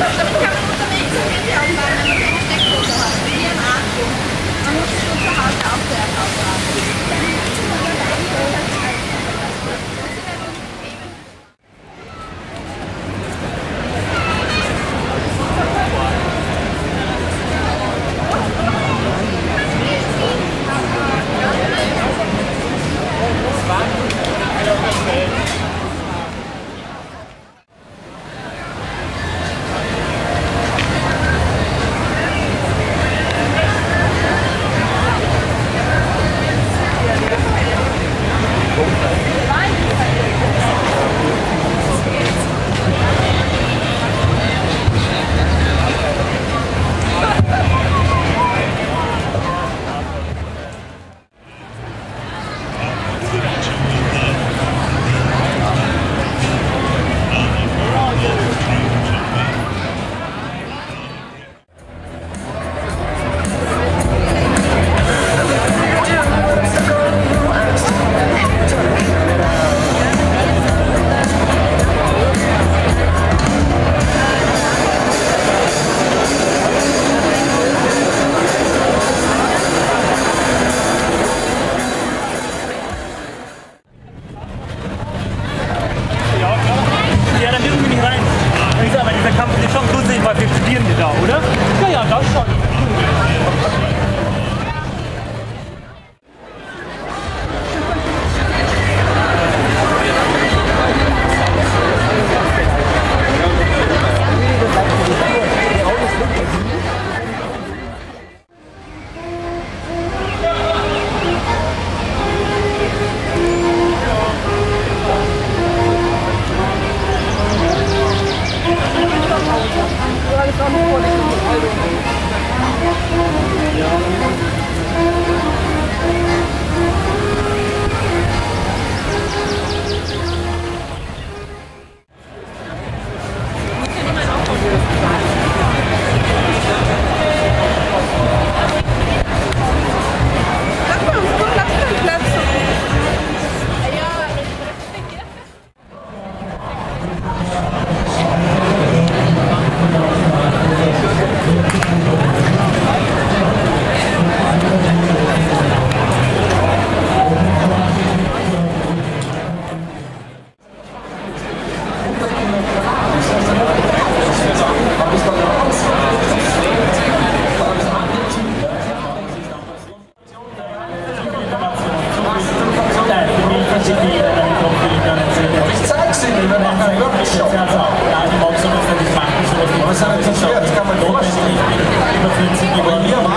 Ha ha ha! 안녕하세요. Ja, die Mobs soll das nicht machen. Das kann man nicht. Über 40 geworden.